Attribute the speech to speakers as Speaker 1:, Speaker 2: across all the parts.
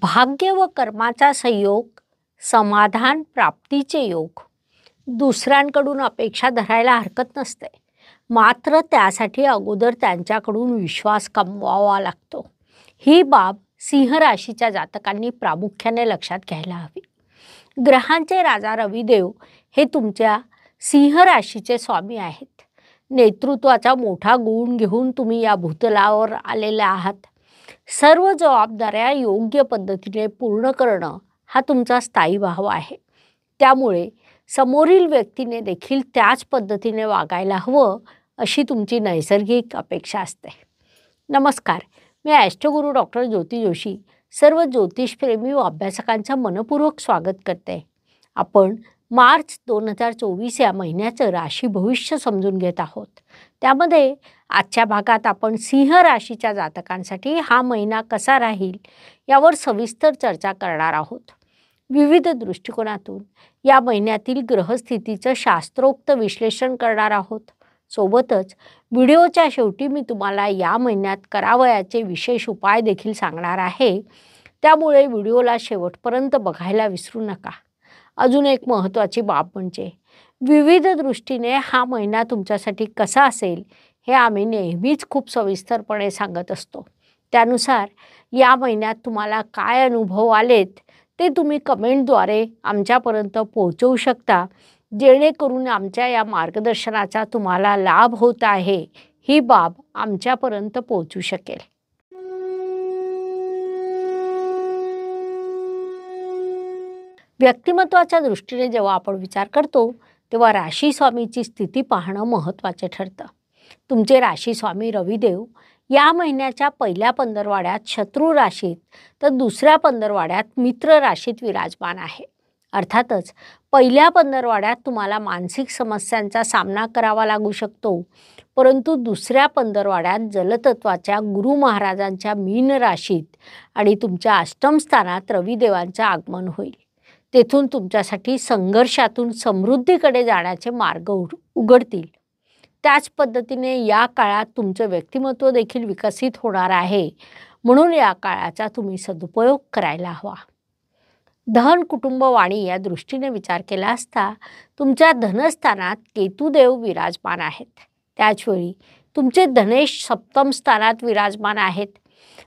Speaker 1: भाग्य व कर्माचा संयोग समाधान प्राप्तीचे योग. दुसऱ्यांकडून अपेक्षा धरायला हरकत नसते. मात्र त्यासाठी अगोदर त्यांच्याकडून विश्वास कमवावा लागतो. ही बाब सिंह राशीच्या जातकांनी प्रामुख्याने लक्षात घ्यायला हवी. ग्रहांचे राजा रविदेव हे तुमच्या सिंह राशीचे स्वामी आहेत. नेतृत्वाचा मोठा गुण घेऊन तुम्ही या भूतलावर आलेले आहात. सर्व जबाबदाऱ्या योग्य पद्धतीने पूर्ण करणं हा तुमचा स्थायी भाव आहे. त्यामुळे समोरील व्यक्तीने देखील त्याच पद्धतीने वागायला हवं अशी तुमची नैसर्गिक अपेक्षा असते. नमस्कार मी ॲस्ट्रोगुरू डॉक्टर ज्योती जोशी सर्व ज्योतिषप्रेमी व अभ्यासकांचं मनपूर्वक स्वागत करते. आपण मार्च दोन हजार चोवीस या महिन्याचं राशी भविष्य समजून घेत आहोत. त्यामध्ये आजच्या भागात आपण सिंह राशीच्या जातकांसाठी हा महिना कसा राहील यावर सविस्तर चर्चा करणार आहोत. विविध दृष्टिकोनातून या महिन्यातील ग्रहस्थितीचं शास्त्रोक्त विश्लेषण करणार आहोत. सोबतच व्हिडिओच्या शेवटी मी तुम्हाला या महिन्यात करावयाचे विशेष उपाय देखील सांगणार आहे. त्यामुळे व्हिडिओला शेवटपर्यंत बघायला विसरू नका. अजून एक महत्त्वाची बाब म्हणजे विविध दृष्टीने हा महिना तुमच्यासाठी कसा असेल हे आम्ही नेहमीच खूप सविस्तरपणे सांगत असतो. त्यानुसार या महिन्यात तुम्हाला काय अनुभव आलेत ते तुम्ही कमेंटद्वारे आमच्यापर्यंत पोहोचवू शकता. जेणेकरून आमच्या या मार्गदर्शनाचा तुम्हाला लाभ होत आहे ही बाब आमच्यापर्यंत पोहोचू शकेल. व्यक्तिमत्वाच्या दृष्टीने जेव्हा आपण विचार करतो तेव्हा राशी स्वामीची स्थिती पाहणं महत्त्वाचे ठरतं. तुमचे राशी स्वामी रविदेव या महिन्याच्या पहिल्या पंधरवाड्यात शत्रू राशीत तर दुसऱ्या पंधरवाड्यात मित्र राशीत विराजमान आहे. अर्थातच पहिल्या पंधरवाड्यात तुम्हाला मानसिक समस्यांचा सामना करावा लागू शकतो परंतु दुसऱ्या पंधरवाड्यात जलतत्वाच्या गुरु महाराजांच्या मीन राशीत आणि तुमच्या अष्टमस्थानात रविदेवांचं आगमन होईल. तेथून तुमच्यासाठी संघर्षातून समृद्धीकडे जाण्याचे मार्ग उघडतील. त्याच पद्धतीने या काळात तुमचं व्यक्तिमत्व देखील विकसित होणार आहे. म्हणून या काळाचा तुम्ही सदुपयोग करायला हवा. धन कुटुंब वाणी या दृष्टीने विचार केला असता तुमच्या धनस्थानात केतुदेव विराजमान आहेत. त्याचवेळी तुमचे धनेश सप्तम स्थानात विराजमान आहेत.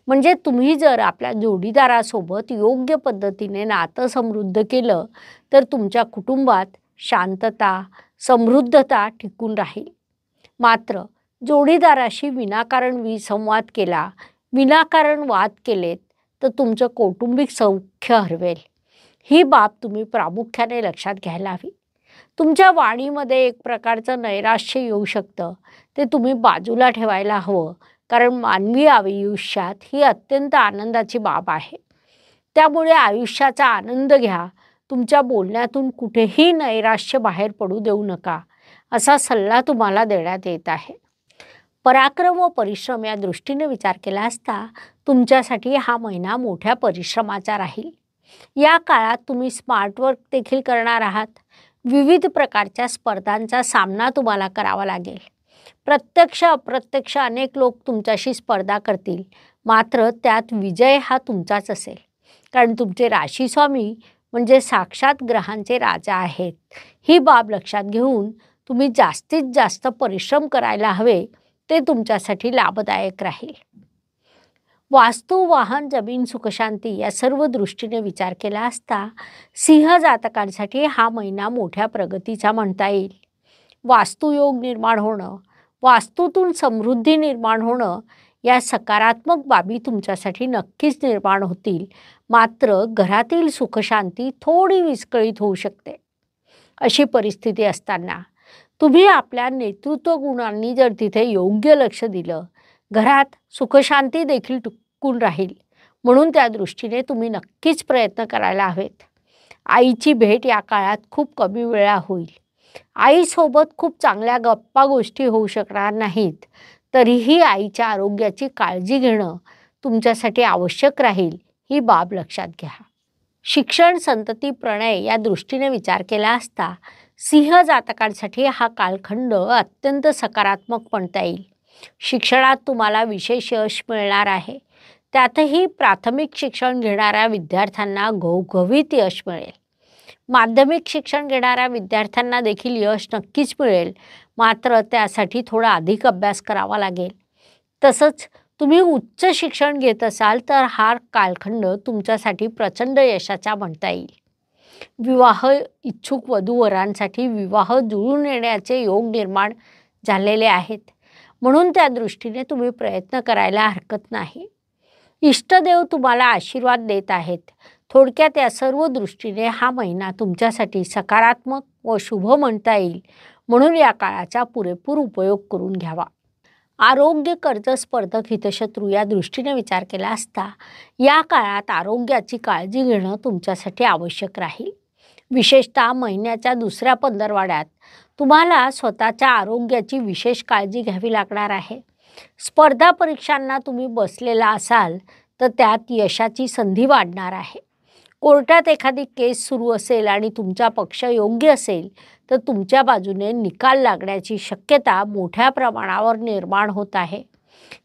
Speaker 1: म्हणजे तुम्ही जर आपल्या जोडीदारासोबत योग्य पद्धतीने नातं समृद्ध केलं तर तुमच्या कुटुंबात शांतता समृद्धता टिकून राहील. मात्र जोडीदाराशी विनाकारण विसंवाद केला विनाकारण वाद केलेत तर तुमचं कौटुंबिक सौख्य हरवेल. ही बाब तुम्ही प्रामुख्याने लक्षात घ्यायला हवी. तुमच्या वाणीमध्ये एक प्रकारचं नैराश्य येऊ शकतं. ते तुम्ही बाजूला ठेवायला हवं. कारण मानवी आयुष्यात ही अत्यंत आनंदाची बाब आहे. त्यामुळे आयुष्याचा आनंद घ्या. तुमच्या बोलण्यातून कुठेही नैराश्य बाहेर पडू देऊ नका असा सल्ला तुम्हाला देण्यात येत आहे. पराक्रम व परिश्रम या दृष्टीने विचार केला असता तुमच्यासाठी हा महिना मोठ्या परिश्रमाचा राहील. या काळात तुम्ही स्मार्ट वर्क देखील करणार आहात. विविध प्रकारच्या स्पर्धांचा सामना तुम्हाला करावा लागेल. प्रत्यक्ष अप्रत्यक्ष अनेक लोक तुमच्याशी स्पर्धा करतील. मात्र त्यात विजय हा तुमचाच असेल. कारण तुमचे राशीस्वामी म्हणजे साक्षात ग्रहांचे राजा आहेत. ही बाब लक्षात घेऊन तुम्ही जास्तीत जास्त परिश्रम करायला हवे ते तुमच्यासाठी लाभदायक राहील. वास्तू वाहन जमीन सुखशांती या सर्व दृष्टीने विचार केला असता सिंह जातकांसाठी हा महिना मोठ्या प्रगतीचा म्हणता येईल. वास्तुयोग निर्माण होणं वास्तूतून समृद्धी निर्माण होणं या सकारात्मक बाबी तुमच्यासाठी नक्कीच निर्माण होतील. मात्र घरातील सुखशांती थोडी विस्कळीत होऊ शकते. अशी परिस्थिती असताना तुम्ही आपल्या नेतृत्व गुणांनी जर तिथे योग्य लक्ष दिलं घरात सुखशांती देखील टिकून राहील म्हणून त्या दृष्टीने तुम्ही नक्कीच प्रयत्न करायला हवेत. आईची भेट या काळात खूप कमी वेळा होईल. आईसोबत खूप चांगल्या गप्पा गोष्टी होऊ शकणार नाहीत. तरीही आईच्या आरोग्याची काळजी घेणं तुमच्यासाठी आवश्यक राहील ही बाब लक्षात घ्या. शिक्षण संतती प्रणय या दृष्टीने विचार केला असता सिंह जातकांसाठी हा कालखंड अत्यंत सकारात्मक म्हणता येईल. शिक्षणात तुम्हाला विशेष यश मिळणार आहे. त्यातही प्राथमिक शिक्षण घेणाऱ्या विद्यार्थ्यांना घवघवीत यश मिळेल. माध्यमिक शिक्षण घेणाऱ्या विद्यार्थ्यांना देखील यश नक्कीच मिळेल. मात्र त्यासाठी थोडा अधिक अभ्यास करावा लागेल. तसंच तुम्ही उच्च शिक्षण घेत असाल तर हा कालखंड तुमच्यासाठी प्रचंड यशाचा म्हणता येईल. विवाह इच्छुक वधूवरांसाठी विवाह जुळून येण्याचे योग निर्माण झालेले आहेत. म्हणून त्या दृष्टीने तुम्ही प्रयत्न करायला हरकत नाही. इष्टदेव तुम्हाला आशीर्वाद देत आहेत. थोडक्यात या सर्व दृष्टीने हा महिना तुमच्यासाठी सकारात्मक व शुभ म्हणता येईल. म्हणून या काळाचा पुरेपूर उपयोग करून घ्यावा. आरोग्य कर्ज स्पर्धक हितशत्रू या दृष्टीने विचार केला असता या काळात आरोग्याची काळजी घेणं तुमच्यासाठी आवश्यक राहील. विशेषतः महिन्याच्या दुसऱ्या पंधरवाड्यात तुम्हाला स्वतःच्या आरोग्याची विशेष काळजी घ्यावी लागणार आहे. स्पर्धा परीक्षांना तुम्ही बसलेला असाल तर त्यात यशाची संधी वाढणार आहे. कोर्टात एखादी केस सुरू असेल आणि तुमचा पक्ष योग्य असेल तर तुमच्या बाजूने निकाल लागण्याची शक्यता मोठ्या प्रमाणावर निर्माण होत आहे.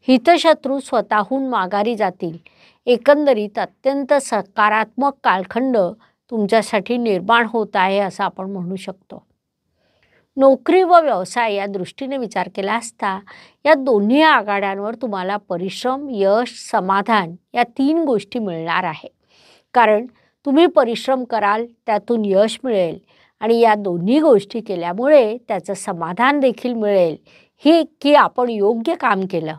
Speaker 1: हितशत्रू स्वतःहून माघारी जातील. एकंदरीत अत्यंत सकारात्मक कालखंड तुमच्यासाठी निर्माण होत आहे असं आपण म्हणू शकतो. नोकरी व व्यवसाय या दृष्टीने विचार केला असता या दोन्ही आघाड्यांवर तुम्हाला परिश्रम यश समाधान या तीन गोष्टी मिळणार आहे. कारण तुम्ही परिश्रम कराल त्यातून यश मिळेल. आणि या दोन्ही गोष्टी केल्यामुळे त्याचं समाधान देखील मिळेल. ही की आपण योग्य काम केलं.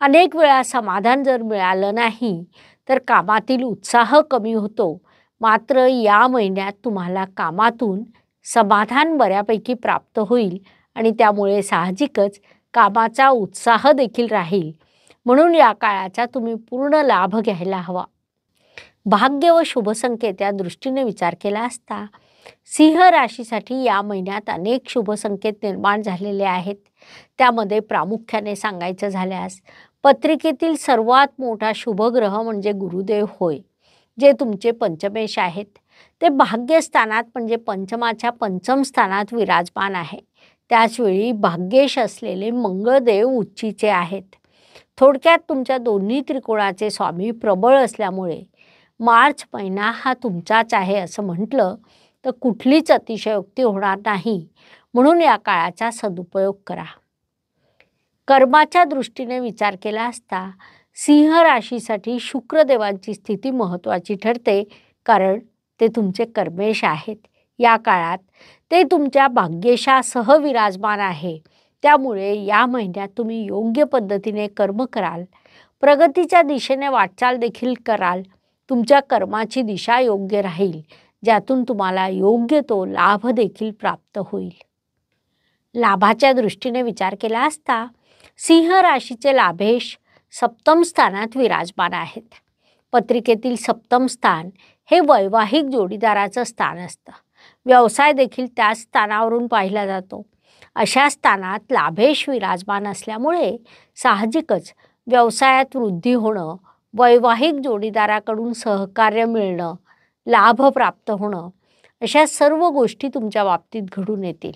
Speaker 1: अनेक वेळा समाधान जर मिळालं नाही तर कामातील उत्साह कमी होतो. मात्र या महिन्यात तुम्हाला कामातून समाधान बऱ्यापैकी प्राप्त होईल आणि त्यामुळे साहजिकच कामाचा उत्साह देखील राहील. म्हणून या काळाचा तुम्ही पूर्ण लाभ घ्यायला हवा. भाग्य व शुभसंकेत या दृष्टीने विचार केला असता. सिंह राशीसाठी या महिन्यात अनेक शुभसंकेत निर्माण झालेले आहेत. त्यामध्ये प्रामुख्याने सांगायचं झाल्यास पत्रिकेतील सर्वात मोठा शुभग्रह म्हणजे गुरुदेव होय जे तुमचे पंचमेश आहेत. ते भाग्यस्थानात म्हणजे पंचमाच्या पंचम स्थानात विराजमान आहे. त्याचवेळी भाग्येश असलेले मंगळदेव उच्चीचे आहेत. थोडक्यात तुमच्या दोन्ही त्रिकोणाचे स्वामी प्रबळ असल्यामुळे मार्च महिना हा तुमचाच आहे असं म्हटलं तर कुठलीच अतिशयोक्ती होणार नाही. म्हणून या काळाचा सदुपयोग करा. कर्माच्या दृष्टीने विचार केला असता सिंह राशीसाठी शुक्रदेवांची स्थिती महत्त्वाची ठरते कारण ते तुमचे कर्मेश आहेत. या काळात ते तुमच्या भाग्येशासह विराजमान आहे. त्यामुळे या महिन्यात तुम्ही योग्य पद्धतीने कर्म कराल. प्रगतीच्या दिशेने वाटचाल देखील कराल. तुमच्या कर्माची दिशा योग्य राहील. ज्यातून तुम्हाला योग्य तो लाभ देखील प्राप्त होईल. लाभाच्या दृष्टीने विचार केला असता सिंह राशीचे लाभेश सप्तम स्थानात विराजमान आहेत. पत्रिकेतील सप्तम स्थान हे वैवाहिक जोडीदाराचं स्थान असतं. व्यवसाय देखील त्याच स्थानावरून पाहिला जातो. अशा स्थानात लाभेश विराजमान असल्यामुळे साहजिकच व्यवसायात वृद्धी होणं वैवाहिक जोडीदाराकडून सहकार्य मिळणं लाभ प्राप्त होणं अशा सर्व गोष्टी तुमच्या बाबतीत घडून येतील.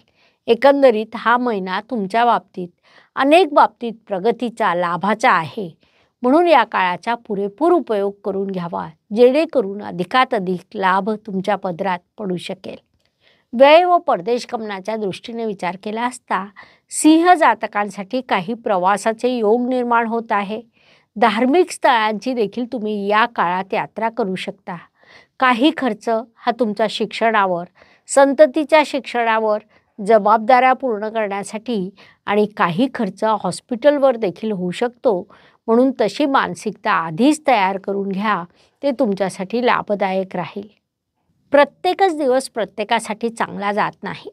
Speaker 1: एकंदरीत हा महिना तुमच्या बाबतीत अनेक बाबतीत प्रगतीचा लाभाचा आहे. म्हणून या काळाचा पुरेपूर उपयोग करून घ्यावा जेणेकरून अधिकात अधिक लाभ तुमच्या पदरात पडू शकेल. व्यय व परदेश गमनाच्या दृष्टीने विचार केला असता सिंह जातकांसाठी काही प्रवासाचे योग निर्माण होत आहे. धार्मिक स्थळांची देखील तुम्ही या काळात यात्रा करू शकता. काही खर्च हा तुमच्या शिक्षणावर संततीच्या शिक्षणावर जबाबदाऱ्या पूर्ण करण्यासाठी आणि काही खर्च हॉस्पिटलवर देखील होऊ शकतो. म्हणून तशी मानसिकता आधीच तयार करून घ्या. ते तुमच्यासाठी लाभदायक राहील. प्रत्येकच दिवस प्रत्येकासाठी चांगला जात नाही.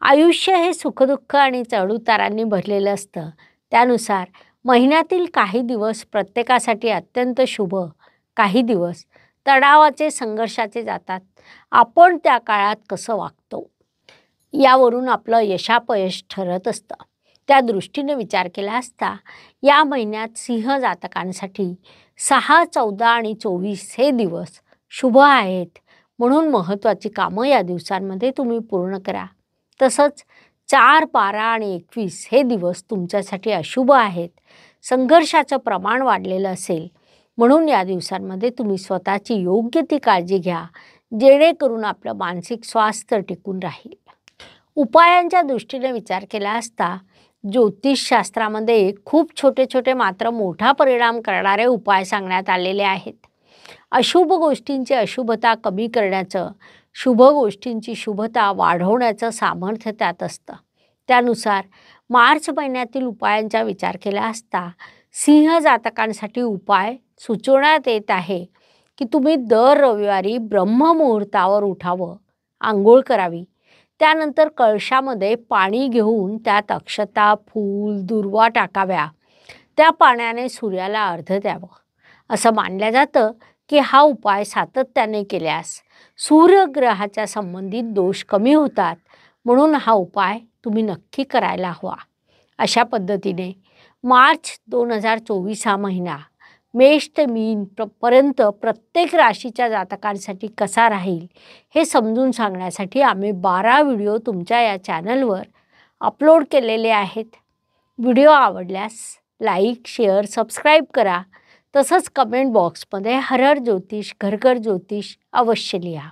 Speaker 1: आयुष्य हे सुखदुःख आणि चढउतारांनी भरलेलं असतं. त्यानुसार महिन्यातील काही दिवस प्रत्येकासाठी अत्यंत शुभ काही दिवस तणावाचे संघर्षाचे जातात. आपण त्या काळात कसं वागतो? यावरून आपलं यशापयश ठरत असतं. त्या दृष्टीने विचार केला असता या महिन्यात सिंह जातकांसाठी सहा चौदा आणि चोवीस हे दिवस शुभ आहेत. म्हणून महत्त्वाची कामं या दिवसांमध्ये तुम्ही पूर्ण करा. तसंच चार बारा आणि एकवीस हे दिवस तुमच्यासाठी अशुभ आहेत. संघर्षाचं प्रमाण वाढलेलं असेल. म्हणून या दिवसांमध्ये तुम्ही स्वतःची योग्य ती काळजी घ्या जेणेकरून आपलं मानसिक स्वास्थ्य टिकून राहील. उपायांच्या दृष्टीने विचार केला असता ज्योतिषशास्त्रामध्ये खूप छोटे छोटे मात्र मोठा परिणाम करणारे उपाय सांगण्यात आलेले आहेत. अशुभ गोष्टींची अशुभता कमी करण्याचं शुभ गोष्टींची शुभता वाढवण्याचं सामर्थ्य त्यात असतं. त्यानुसार मार्च महिन्यातील उपायांचा विचार केला असता सिंह जातकांसाठी उपाय सुचवण्यात येत आहे की तुम्ही दर रविवारी ब्रह्ममुहूर्तावर उठावं आंघोळ करावी. त्यानंतर कळशामध्ये पाणी घेऊन त्यात अक्षता फूल दुर्वा टाकाव्या. त्या पाण्याने सूर्याला अर्ध द्यावं. असं मानलं जातं की हा उपाय सातत्याने केल्यास सूर्यग्रहाच्या संबंधित दोष कमी होतात. म्हणून हा उपाय तुम्ही नक्की करायला हवा. अशा पद्धतीने मार्च दोन हजार चोवीस हा महिना मेष ते मीन प्र पर्यंत प्रत्येक राशीच्या जातकांसाठी कसा राहील हे समजून सांगण्यासाठी आम्ही बारा व्हिडिओ तुमच्या या चॅनलवर अपलोड केलेले आहेत. व्हिडिओ आवडल्यास लाईक शेअर सबस्क्राईब करा. तसंच कमेंट बॉक्समध्ये हरहर ज्योतिष घरघर ज्योतिष अवश्य लिहा.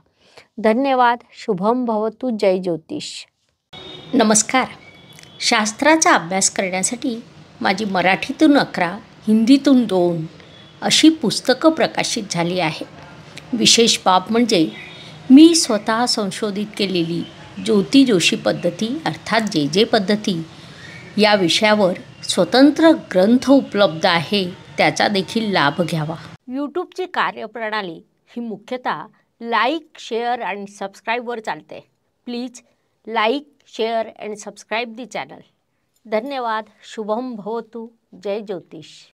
Speaker 1: धन्यवाद. शुभम भवतु जय ज्योतिष. नमस्कार. शास्त्राचा अभ्यास करण्यासाठी माझी मराठीतून अकरा हिंदीतून दोन अशी पुस्तकं प्रकाशित झाली आहे. विशेष बाब म्हणजे मी स्वतः संशोधित केलेली ज्योती जोशी पद्धती अर्थात जे जे पद्धती या विषयावर स्वतंत्र ग्रंथ उपलब्ध आहे त्याचा देखील लाभ घ्यावा. यूट्यूबची कार्यप्रणाली ही मुख्यतः लाईक शेअर अँड सबस्क्राईबवर चालते. Please like share and subscribe the channel. धन्यवाद. शुभम भवतु. जय ज्योतिष.